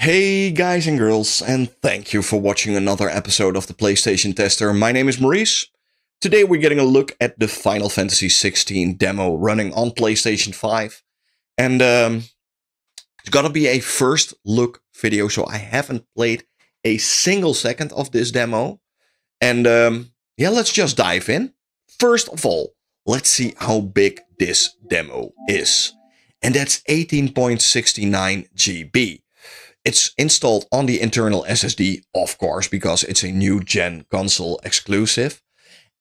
Hey guys and girls, and thank you for watching another episode of the PlayStation Tester. My name is Maurice. Today we're getting a look at the Final Fantasy XVI demo running on PlayStation 5. And um, it's gonna be a first look video, so I haven't played a single second of this demo. And um, yeah, let's just dive in. First of all, let's see how big this demo is. And that's 18.69 GB. It's installed on the internal SSD, of course, because it's a new gen console exclusive.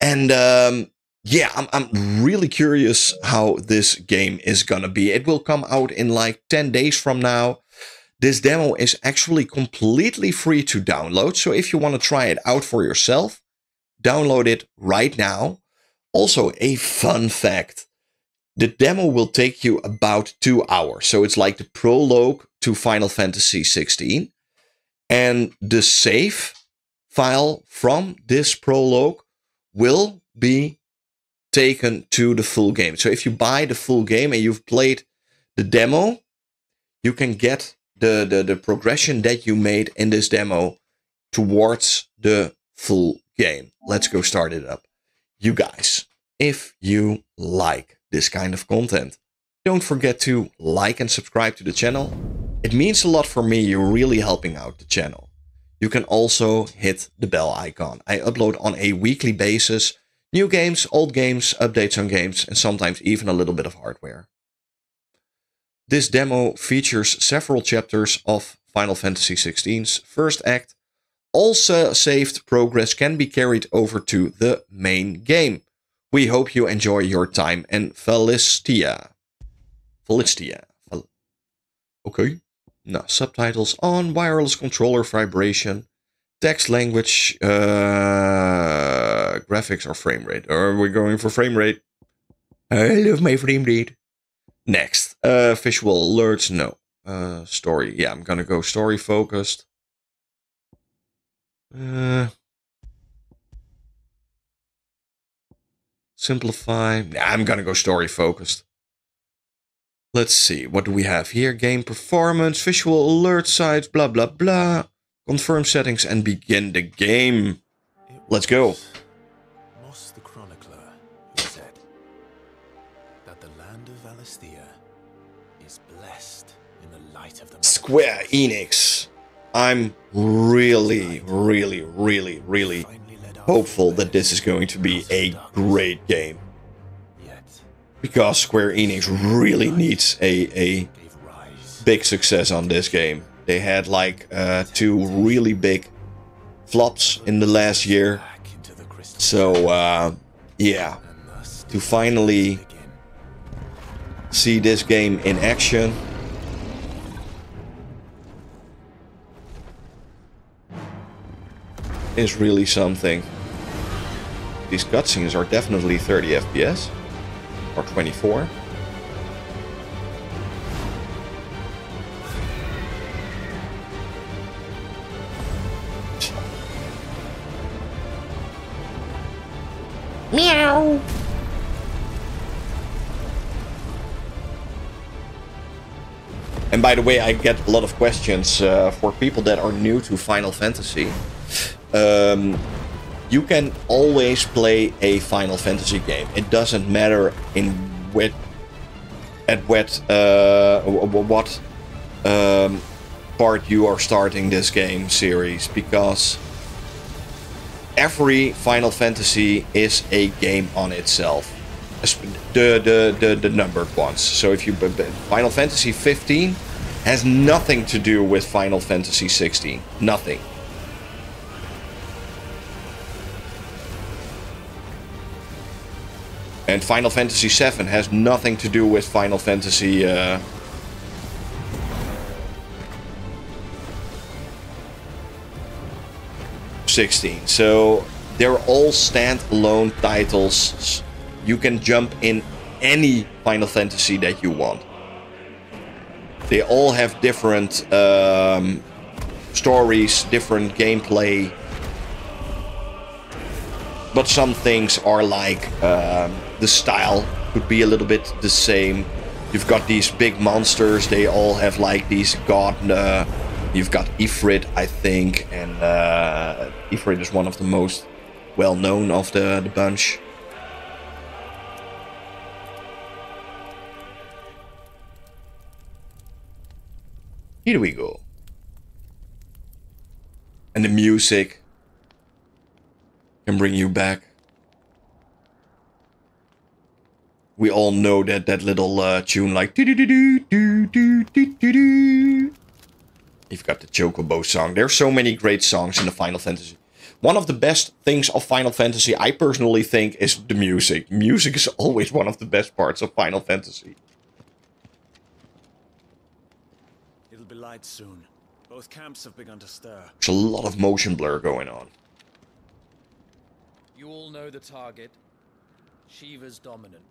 And um, yeah, I'm, I'm really curious how this game is gonna be. It will come out in like 10 days from now. This demo is actually completely free to download. So if you want to try it out for yourself, download it right now. Also, a fun fact the demo will take you about two hours. So it's like the prologue to Final Fantasy 16. And the save file from this prologue will be taken to the full game. So if you buy the full game and you've played the demo, you can get the, the, the progression that you made in this demo towards the full game. Let's go start it up. You guys, if you like this kind of content. Don't forget to like and subscribe to the channel. It means a lot for me, you're really helping out the channel. You can also hit the bell icon. I upload on a weekly basis new games, old games, updates on games, and sometimes even a little bit of hardware. This demo features several chapters of Final Fantasy XVI's first act. Also saved progress can be carried over to the main game. We hope you enjoy your time in Valisthea. Valisthea. Okay. Now, subtitles on, wireless controller vibration, text language, uh, graphics or frame rate. Are we going for frame rate? I love my frame rate. Next, uh, visual alerts. No. Uh, story. Yeah, I'm gonna go story focused. Uh, Simplify. I'm gonna go story focused. Let's see, what do we have here? Game performance, visual alert sites, blah blah blah. Confirm settings and begin the game. Let's go. Moss the Chronicler who said that the land of is blessed in the light of the Square Enix. I'm really, really, really, really hopeful that this is going to be a great game. Because Square Enix really needs a, a big success on this game. They had like uh, two really big flops in the last year. So, uh, yeah. To finally see this game in action is really something. These cutscenes are definitely 30 FPS. Or 24. Meow. And by the way, I get a lot of questions uh, for people that are new to Final Fantasy. Um, you can always play a Final Fantasy game. It doesn't matter in what at what uh, what um, part you are starting this game series because every Final Fantasy is a game on itself. The the the, the numbered ones. So if you Final Fantasy 15 has nothing to do with Final Fantasy 16. Nothing. And Final Fantasy VII has nothing to do with Final Fantasy... Uh, Sixteen. So they're all standalone titles. You can jump in any Final Fantasy that you want. They all have different um, stories, different gameplay. But some things are like um, the style could be a little bit the same. You've got these big monsters. They all have like these god uh, You've got Ifrit, I think, and uh, Ifrit is one of the most well-known of the, the bunch. Here we go. And the music can bring you back. We all know that that little uh, tune like do do do do do do do do do. You've got the Chocobo song. There's so many great songs in the Final Fantasy. One of the best things of Final Fantasy, I personally think, is the music. Music is always one of the best parts of Final Fantasy. It'll be light soon. Both camps have begun to stir. There's a lot of motion blur going on. You all know the target. Shiva's dominant.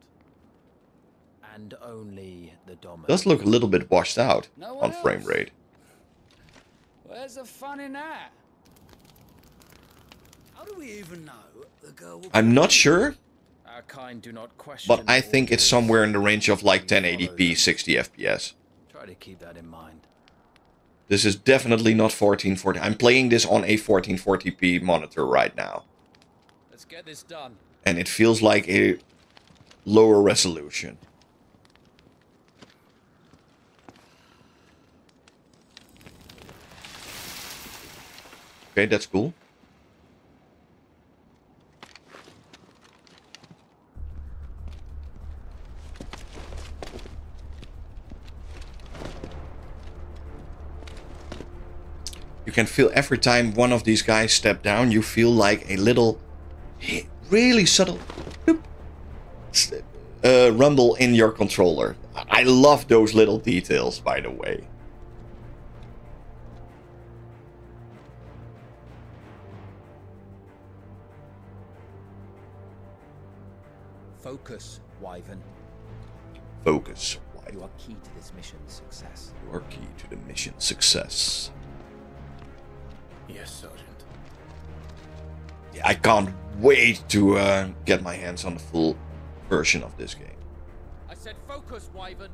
And only the dominant. does look a little bit washed out No on one frame rate. Where's the fun in that? How do we even know the girl will I'm not sure, Our kind do not question. but I think it's somewhere in the range of like 1080p, 60 FPS. Try to keep that in mind. This is definitely not 1440. I'm playing this on a 1440p monitor right now. Get this done. And it feels like a lower resolution. Okay, that's cool. You can feel every time one of these guys step down, you feel like a little, really subtle uh, rumble in your controller. I love those little details, by the way. Focus, Wyvern. Focus. You are key to this mission's success. You are key to the mission's success. Yes, Sergeant. I can't wait to uh, get my hands on the full version of this game. I said focus, Wyvern.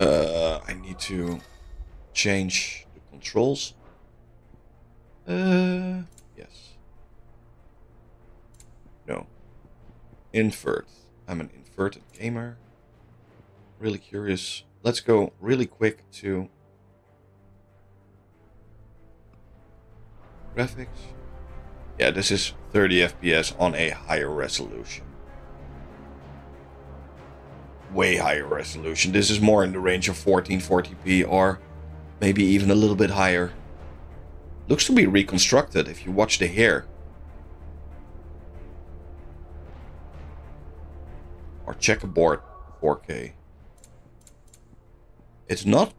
Uh, I need to change the controls. Uh, yes. No. Invert. I'm an inverted gamer. Really curious. Let's go really quick to graphics. Yeah, this is 30 FPS on a higher resolution way higher resolution. This is more in the range of 1440p or maybe even a little bit higher. Looks to be reconstructed if you watch the hair. Or checkerboard 4K. It's not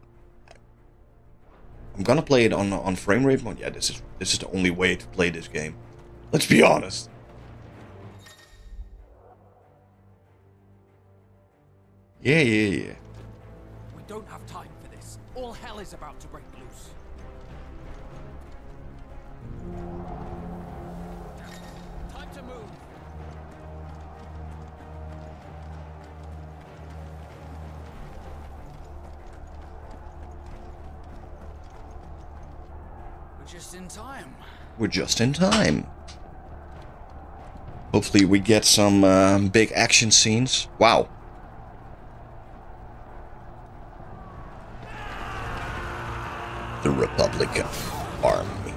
I'm gonna play it on on frame rate mode. Yeah, this is this is the only way to play this game. Let's be honest. Yeah, yeah, yeah. We don't have time for this. All hell is about to break loose. In time. We're just in time. Hopefully, we get some um, big action scenes. Wow. The Republican Army.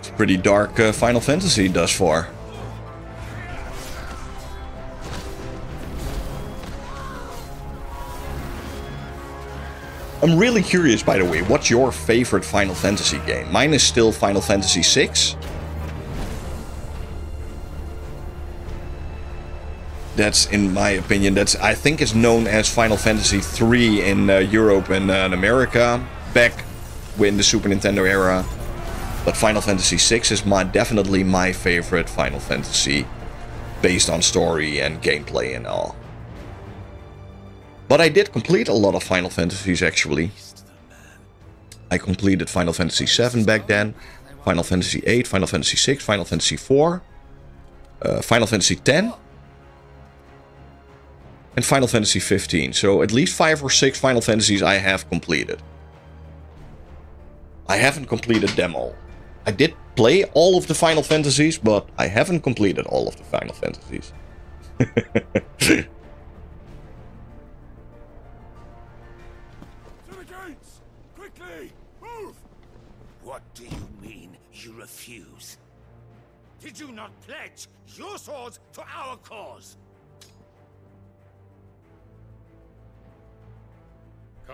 It's pretty dark uh, Final Fantasy thus far. I'm really curious, by the way, what's your favorite Final Fantasy game? Mine is still Final Fantasy VI. That's, in my opinion, that's I think is known as Final Fantasy III in uh, Europe and uh, in America back in the Super Nintendo era. But Final Fantasy VI is my definitely my favorite Final Fantasy, based on story and gameplay and all. But I did complete a lot of Final Fantasies actually. I completed Final Fantasy VII back then, Final Fantasy VIII, Final Fantasy VI, Final Fantasy IV, uh, Final Fantasy X. and Final Fantasy 15. So at least five or six Final Fantasies I have completed. I haven't completed them all. I did play all of the Final Fantasies, but I haven't completed all of the Final Fantasies.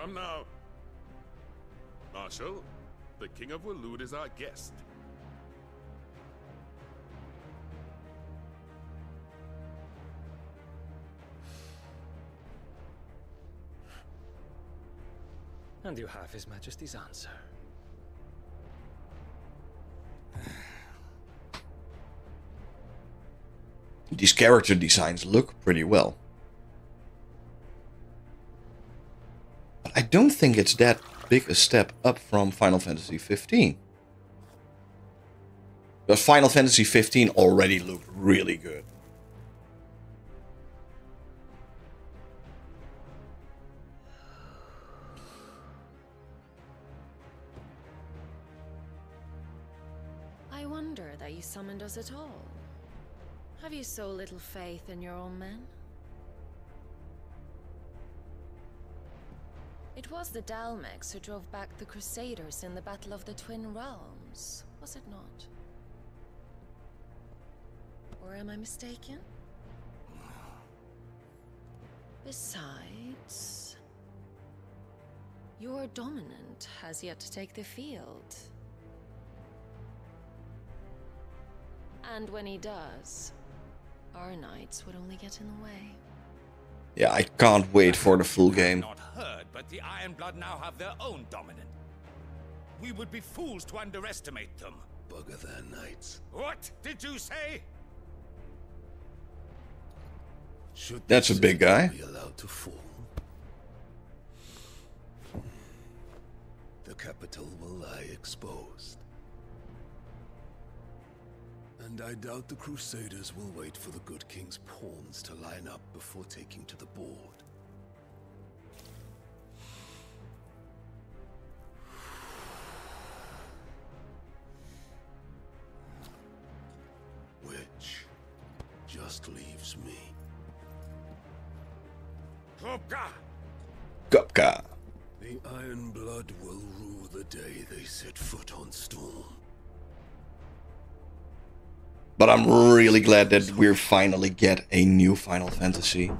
Come now. Uh, Marshal, the King of Waloed is our guest. And you have His Majesty's answer. These character designs look pretty well. Don't think it's that big a step up from Final Fantasy 15. Because Final Fantasy 15 already looked really good. I wonder that you summoned us at all. Have you so little faith in your own men? It was the Dalmex who drove back the Crusaders in the Battle of the Twin Realms, was it not? Or am I mistaken? Besides, your dominant has yet to take the field. And when he does, our knights would only get in the way. Yeah, I can't wait for the full game. Not heard, but the Iron Blood now have their own dominant. We would be fools to underestimate them. Bugger their knights. What did you say? Should That's a big guy. Be allowed to fall. The capital will lie exposed. And I doubt the Crusaders will wait for the good king's pawns to line up before taking to the board. But I'm really glad that we're finally get a new Final Fantasy.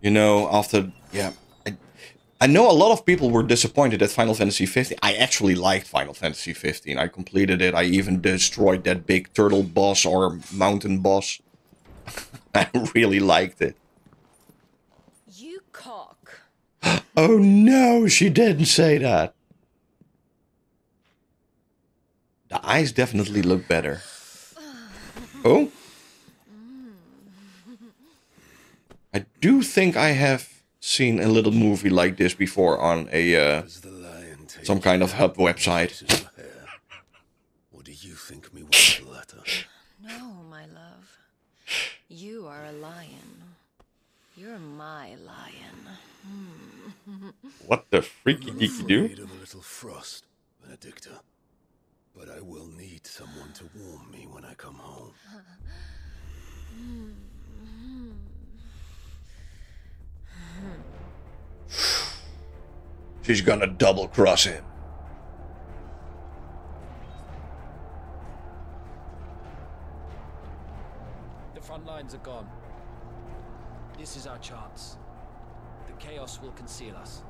You know, after yeah, I, I know a lot of people were disappointed at Final Fantasy 15. I actually liked Final Fantasy 15. I completed it. I even destroyed that big turtle boss or mountain boss. I really liked it. You cock. Oh no, she didn't say that. The eyes definitely look better. Oh? I do think I have seen a little movie like this before on a uh, the lion some kind of hub website. pieces of hair? Or do you think me want the latter? No, my love. You are a lion. You're my lion. What the freaky I'm do? afraid of a little frost, Benedicta. But I will need someone to warm me when I come home. She's gonna double cross him. The front lines are gone. This is our chance. The chaos will conceal us.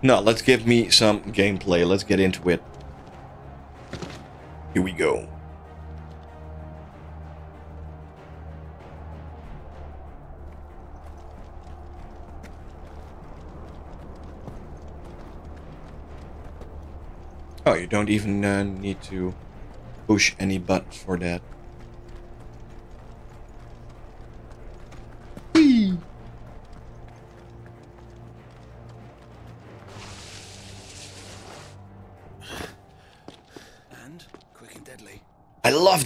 No, let's give me some gameplay. Let's get into it. Here we go. Oh, you don't even uh, need to push any buttons for that.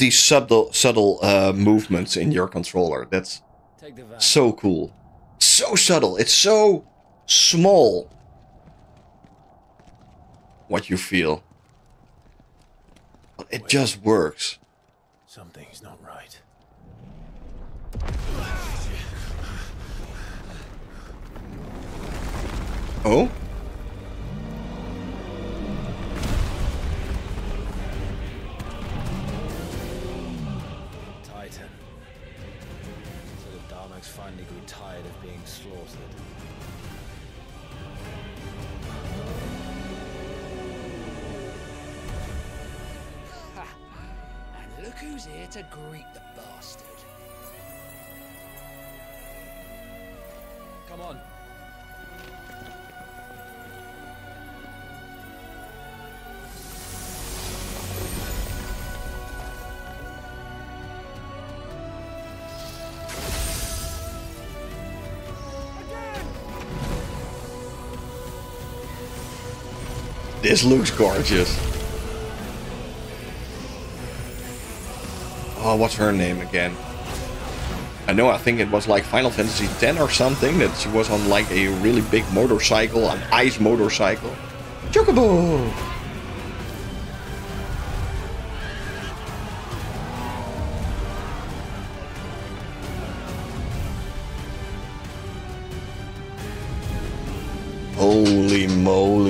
These subtle subtle uh, movements in your controller. That's Take the van. so cool. So subtle. It's so small. What you feel. But it just works. Something's not right. Oh? Finally grew tired of being slaughtered. And look who's here to greet the bastard. Come on. This looks gorgeous. Oh, what's her name again? I know, I think it was like Final Fantasy X or something, that she was on like a really big motorcycle, an ice motorcycle. Chocobo! Holy moly.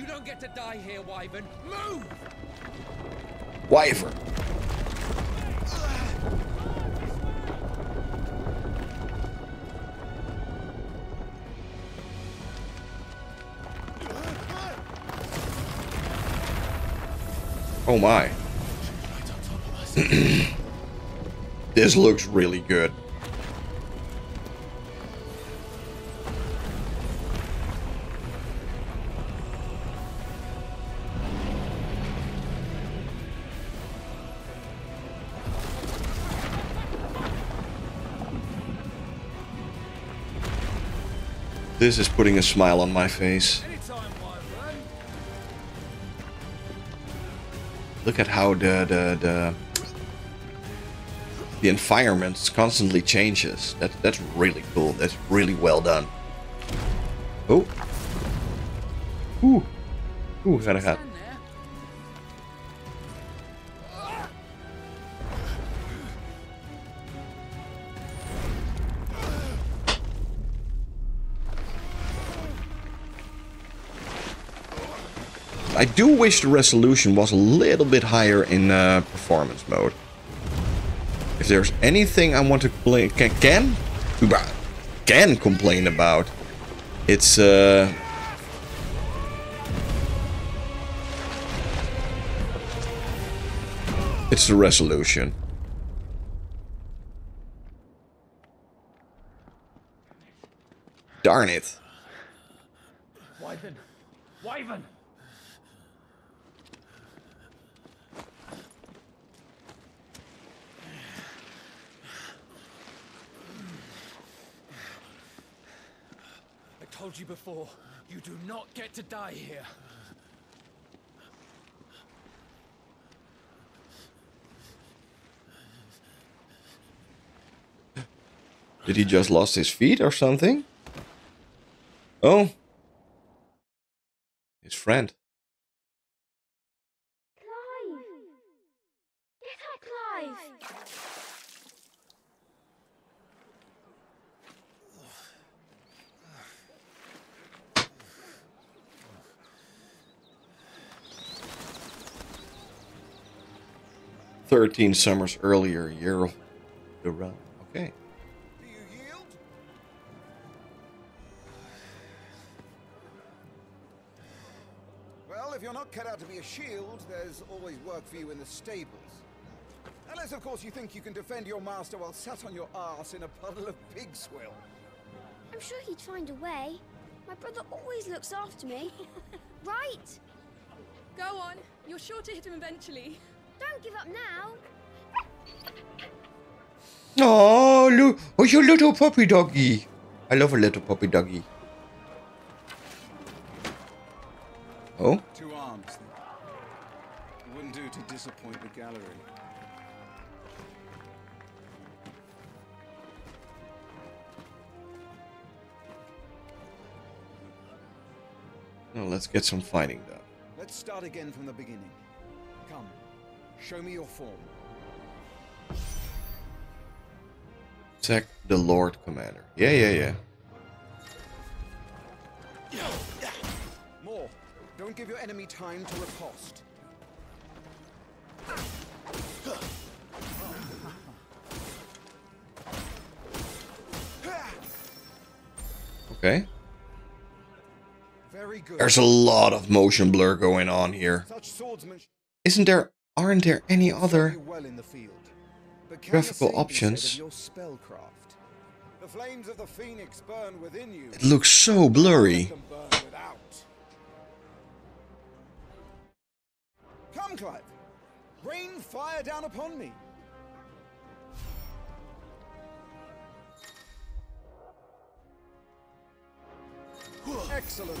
You don't get to die here, Wyvern. Move! Wyvern. Oh my. this looks really good. This is putting a smile on my face. Look at how the the the, the environment constantly changes. That that's really cool. That's really well done. Oh. Ooh. Ooh, got a hat. I do wish the resolution was a little bit higher in uh, performance mode. If there's anything I want to complain, can can can complain about, it's uh, it's the resolution. Darn it. Wyvern! Wyvern! Told you before, you do not get to die here. Did he just lost his feet or something? Oh. His friend. Clive! Get up, Clive! 13 summers earlier, year of the realm. Okay. Do you yield? Well, if you're not cut out to be a shield, there's always work for you in the stables. Unless, of course, you think you can defend your master while sat on your ass in a puddle of pig swill. I'm sure he'd find a way. My brother always looks after me. right? Go on. You're sure to hit him eventually. Don't give up now. Oh, look, oh, your little puppy doggy. I love a little puppy doggy. Oh, Two arms, then. It wouldn't do to disappoint the gallery. now let's get some fighting done. Let's start again from the beginning. Come, show me your form. Attack the Lord Commander. Yeah, yeah, yeah. More. Don't give your enemy time to riposte. Okay. Very good. There's a lot of motion blur going on here. Such swordsmanship Isn't there? Aren't there any other? well in the field. Graphical the same be options? said of your spellcraft? The flames of the phoenix burn within you. It looks so blurry. them burn without. Come, Clive. Rain fire down upon me. Excellent.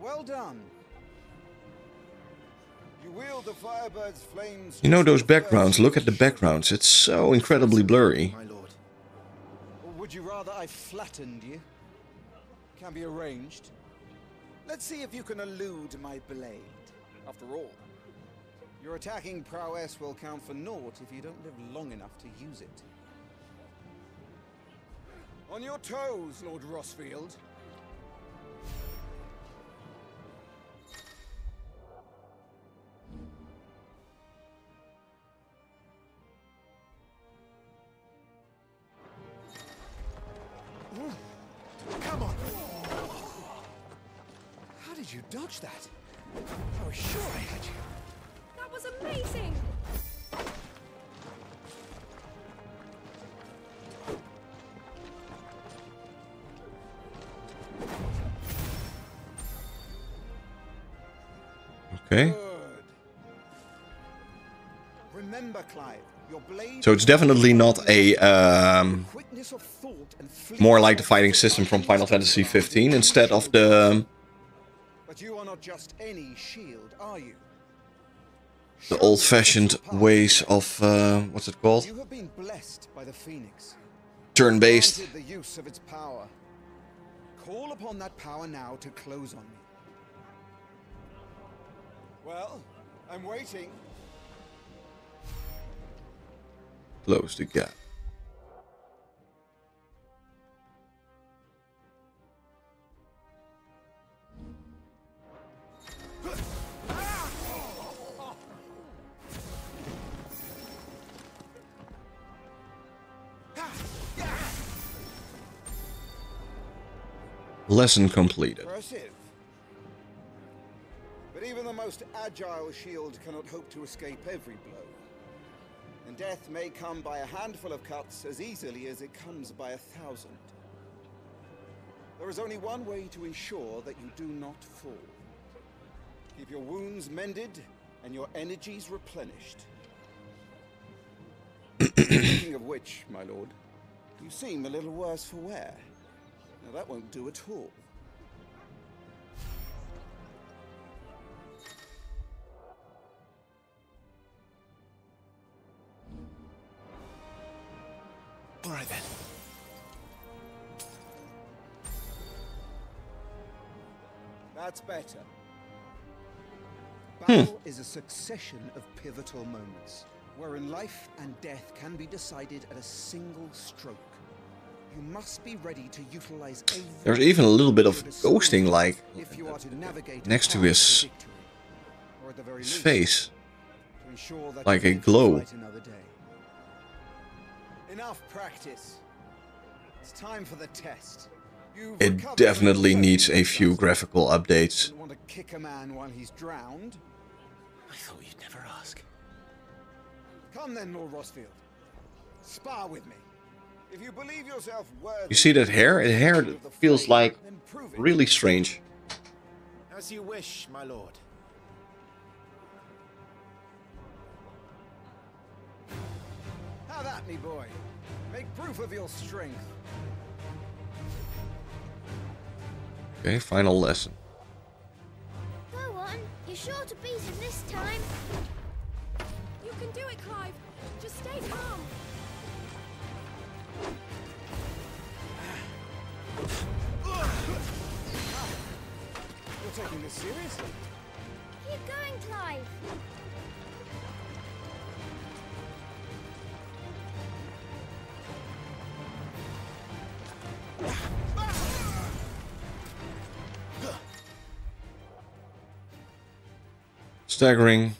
Well done. You wield the Firebird's flames. You know those backgrounds? Look at the backgrounds. It's so incredibly blurry. My lord. Or would you rather I flattened you? Can be arranged. Let's see if you can elude my blade. After all, your attacking prowess will count for naught if you don't live long enough to use it. On your toes, Lord Rosfield. Come on. How did you dodge that? I was sure I had you. That was amazing! Okay. Remember, Clive, your blade. So it's definitely not a um, quickness of thought and more like the fighting system from Final Fantasy are 15 instead of the um, But you are not just any shield, are you? The old-fashioned ways of uh, what's it called? You have been blessed by the Phoenix. Turn-based. The use of its power. Call upon that power now to close on me. Well, I'm waiting. Close the gap. Lesson completed. But even the most agile shield cannot hope to escape every blow. And death may come by a handful of cuts as easily as it comes by a thousand. There is only one way to ensure that you do not fall. Keep your wounds mended and your energies replenished. Speaking of which, my lord, you seem a little worse for wear. Now that won't do at all. All right then. That's better. Hmm. Battle is a succession of pivotal moments. wherein life and death can be decided at a single stroke. You must be ready to utilize There's even a little bit of at your disposal ghosting, like if you are to navigate next to his- victory, the very his face. to that like a glow. day. Enough practice. It's time for the test. You've It definitely needs a few graphical updates. You want to kick a man while he's drowned? I thought you'd never ask. Come then, Lord Rosfield. Spar with me. If you believe yourself worthy, You see that hair? The hair feels like then prove it. really strange. As you wish, my lord. How that, me boy? Make proof of your strength. Okay, final lesson. Go on. You're sure to beat him this time. You can do it, Clive. Just stay calm. You're taking this seriously? Keep going, Clive. Staggering.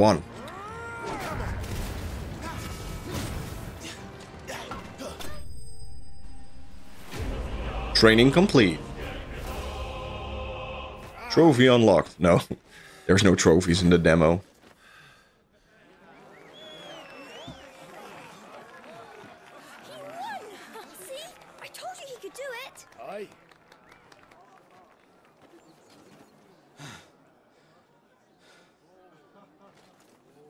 R1. Training complete. Trophy unlocked. No, there's no trophies in the demo. He won! See? I told you he could do it. Aye.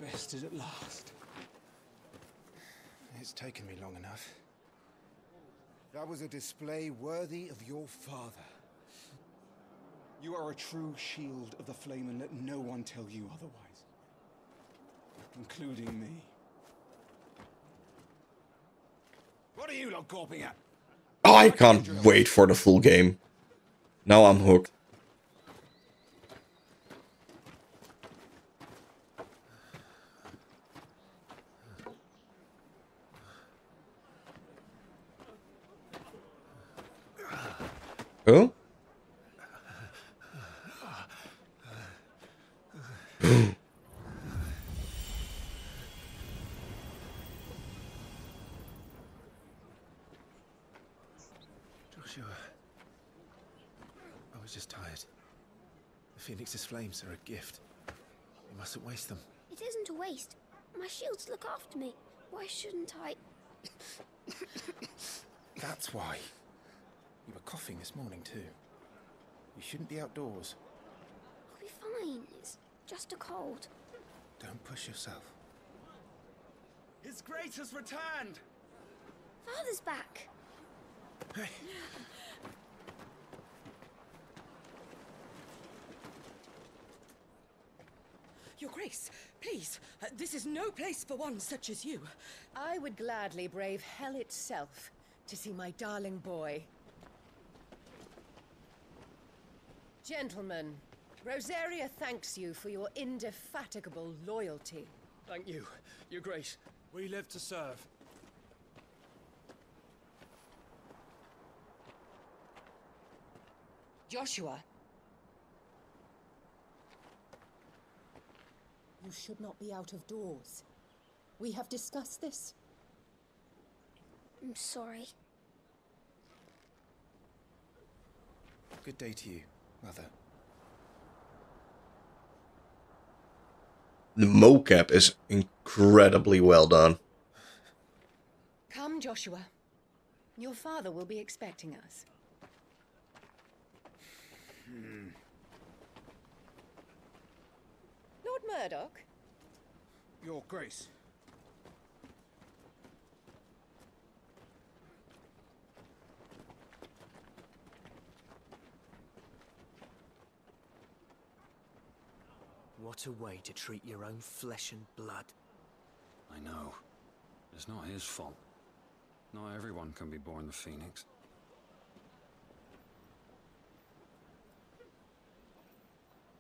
Bested at last. It's taken me long enough. That was a display worthy of your father. You are a true shield of the flame, and let no one tell you otherwise. Including me. What are you lot gawping at? I can't wait for the full game. Now I'm hooked. Joshua. I was just tired. The Phoenix's flames are a gift. You mustn't waste them. It isn't a waste. My shields look after me. Why shouldn't I? That's why. You were coughing this morning, too. You shouldn't be outdoors. I'll be fine. It's just a cold. Don't push yourself. His Grace has returned! Father's back. Your Grace, please, uh, this is no place for one such as you. I would gladly brave hell itself to see my darling boy. Gentlemen, Rosaria thanks you for your indefatigable loyalty. Thank you, Your Grace. We live to serve. Joshua! You should not be out of doors. We have discussed this. I'm sorry. Good day to you, Mother. The mocap is incredibly well done. Come, Joshua. Your father will be expecting us. Hmm. Lord Murdoch? Your Grace. What a way to treat your own flesh and blood. I know. It's not his fault. Not everyone can be born the Phoenix.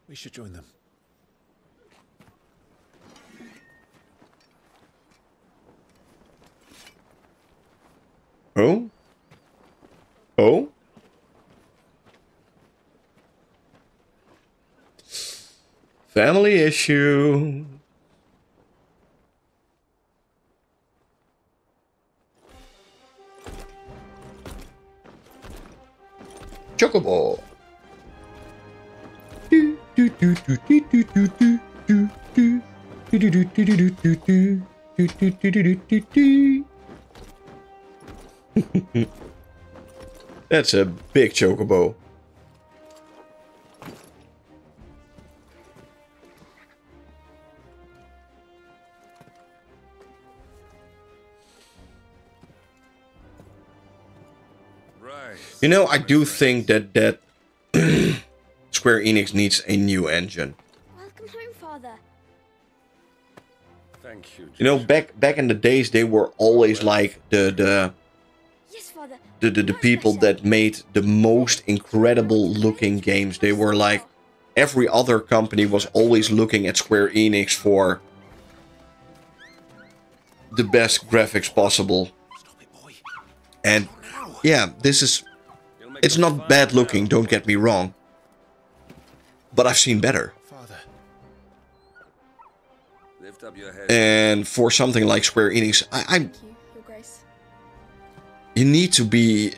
We should join them. Oh? Oh? Family issue. Chocobo. Do, do, do, do, do, do, do, do, do, do. Do, do, do, do, do, do, do. Do, do, do, do, do, do. That's a big chocobo. You know, I do think that that Square Enix needs a new engine. Welcome home, Father. Thank you. You know, back back in the days, they were always like the the Yes, Father. the, the, the people that made the most incredible looking games. They were like every other company was always looking at Square Enix for the best graphics possible. And yeah, this is it's not bad looking, don't get me wrong. But I've seen better. Father. Lift up your head. And for something like Square Enix, I, I Thank you, Your Grace. you need to be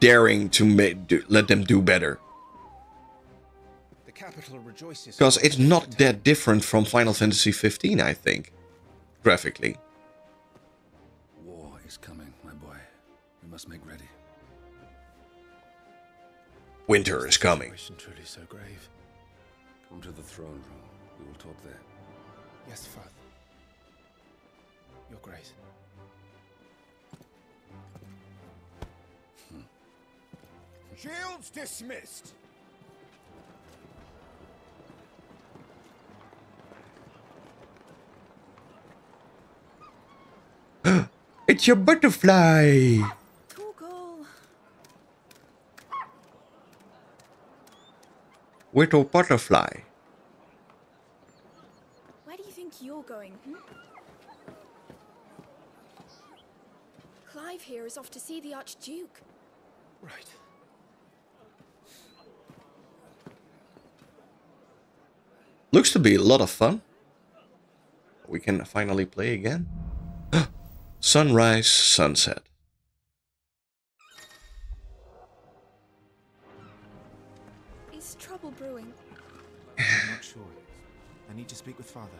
daring to make do, let them do better The capital rejoices. because it's not that different from Final Fantasy 15, I think, graphically. War is coming, Winter is coming. Situation truly so grave. Come to the throne room. We will talk there. Yes, Father. Your Grace. Hmm. Shields dismissed. It's your butterfly. Little butterfly. Where do you think you're going? Hmm? Clive here is off to see the Archduke. Right. Looks to be a lot of fun. We can finally play again. Sunrise, sunset.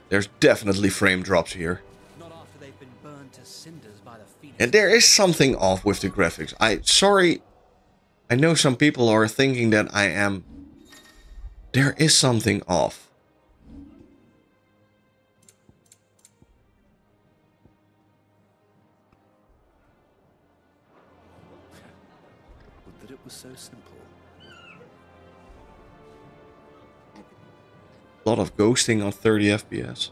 There's definitely frame drops here. Not after they've been burned to cinders by the Phoenix. And there is something off with the graphics. I sorry. I know some people are thinking that I am. There is something off. A lot of ghosting on 30 FPS.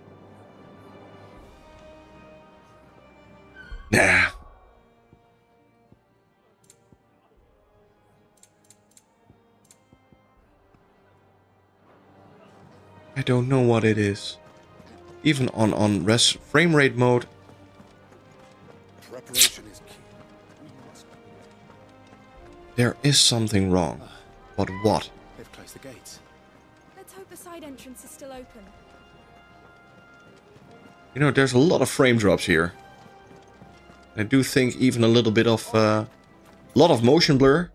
Nah. I don't know what it is. Even on on res frame rate mode, Preparation is key. We must. there is something wrong. But what? They've closed the gates. Side entrance is still open. You know, there's a lot of frame drops here. I do think even a little bit of uh, a lot of motion blur.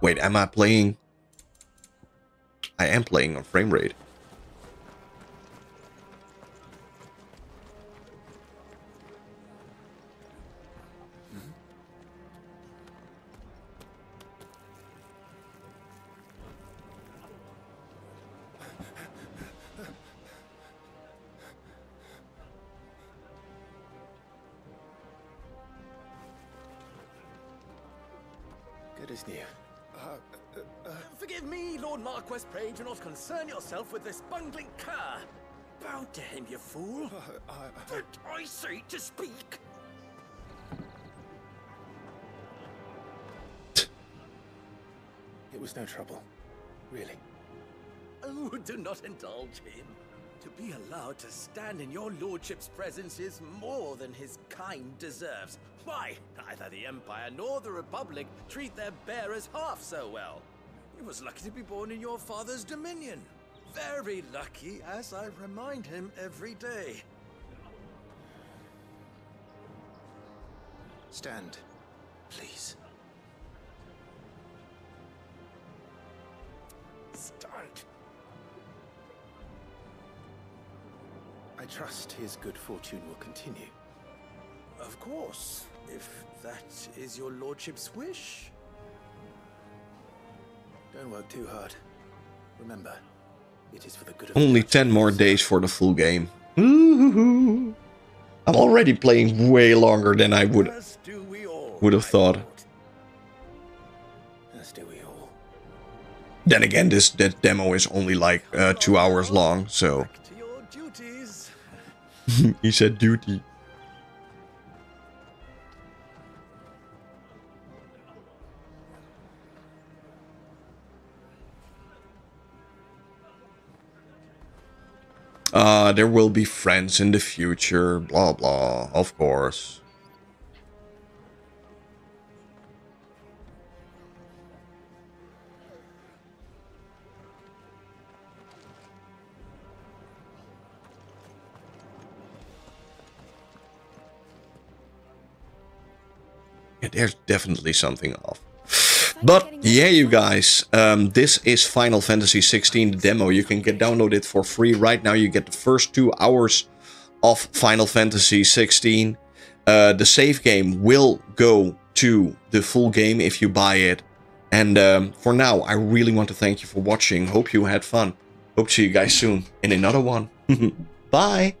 Wait, am I playing? I am playing on frame rate. Marquess, pray do not concern yourself with this bungling cur. Bow to him, you fool. But I say to speak. It was no trouble. Really. Oh, do not indulge him. To be allowed to stand in your lordship's presence is more than his kind deserves. Why, neither the Empire nor the Republic treat their bearers half so well. Was lucky to be born in your father's dominion. Very lucky, as I remind him every day. Stand, please. Stand. I trust his good fortune will continue. Of course, if that is your lordship's wish. Don't work too hard. Remember, it is for the good of Only 10 more days for the full game. I'm already playing way longer than I would As do we all. would have thought. lord. As do we all. Then again, this demo is only like uh, two hours long, so Back to your duties. he said duty. Uh, there will be friends in the future, blah blah, of course. Yeah, there's definitely something off. But yeah, you guys, um, this is Final Fantasy 16 demo. You can get download it for free right now. You get the first two hours of Final Fantasy 16. Uh, the save game will go to the full game if you buy it. And um, for now, I really want to thank you for watching. Hope you had fun. Hope to see you guys soon in another one. Bye.